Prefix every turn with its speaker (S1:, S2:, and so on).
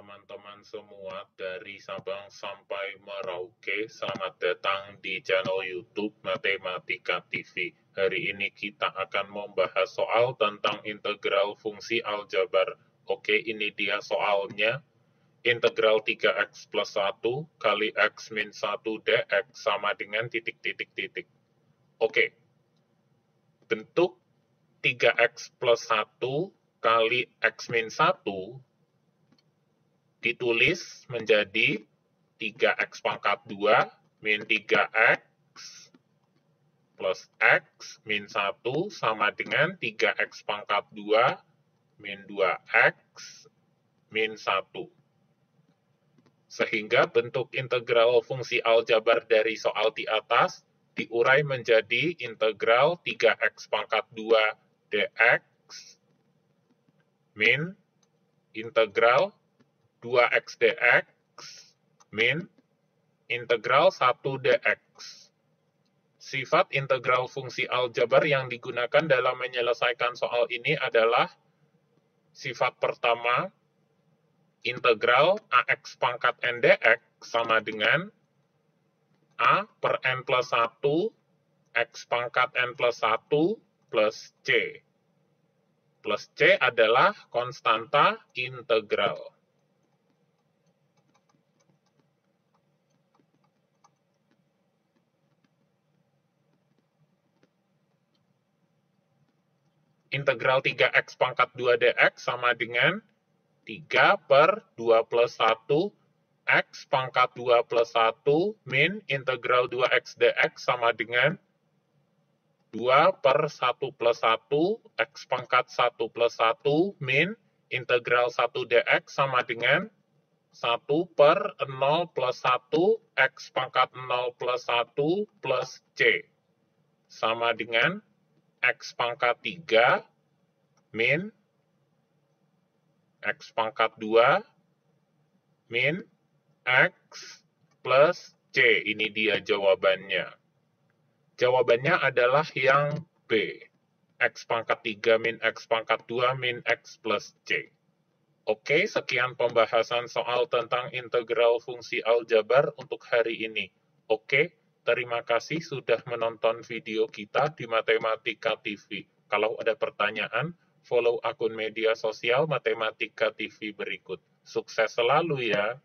S1: Teman-teman semua dari Sabang sampai Merauke, selamat datang di channel YouTube Matematika TV. Hari ini kita akan membahas soal tentang integral fungsi aljabar. Oke, ini dia soalnya. Integral 3x plus 1 kali x min 1 dx sama dengan titik-titik-titik. Oke, bentuk 3x plus 1 kali x min 1 ditulis menjadi 3x pangkat 2 min 3x plus x min 1 sama dengan 3x pangkat 2 min 2x min 1. Sehingga bentuk integral fungsi aljabar dari soal di atas diurai menjadi integral 3x pangkat 2 dx min integral 2x dx min integral 1 dx. Sifat integral fungsi aljabar yang digunakan dalam menyelesaikan soal ini adalah sifat pertama, integral ax pangkat n dx sama dengan a per n plus 1 x pangkat n plus 1 plus c. Plus c adalah konstanta integral. Integral 3x pangkat 2 dx sama dengan 3 per 2 plus 1 x pangkat 2 plus 1 min integral 2x dx sama dengan 2 per 1 plus 1 x pangkat 1 plus 1 min integral 1 dx sama dengan 1 per 0 plus 1 x pangkat 0 plus 1 plus c sama dengan X pangkat 3 min X pangkat 2 min X plus C. Ini dia jawabannya. Jawabannya adalah yang B. X pangkat 3 min X pangkat 2 min X plus C. Oke, sekian pembahasan soal tentang integral fungsi aljabar untuk hari ini. Oke, Terima kasih sudah menonton video kita di Matematika TV. Kalau ada pertanyaan, follow akun media sosial Matematika TV berikut. Sukses selalu ya!